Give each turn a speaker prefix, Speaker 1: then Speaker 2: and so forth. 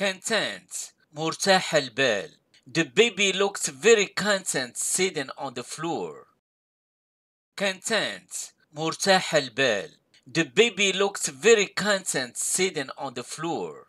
Speaker 1: content مرتاح البال The baby looks very content sitting on the floor. Content مرتاح البال The baby looks very content sitting on the floor.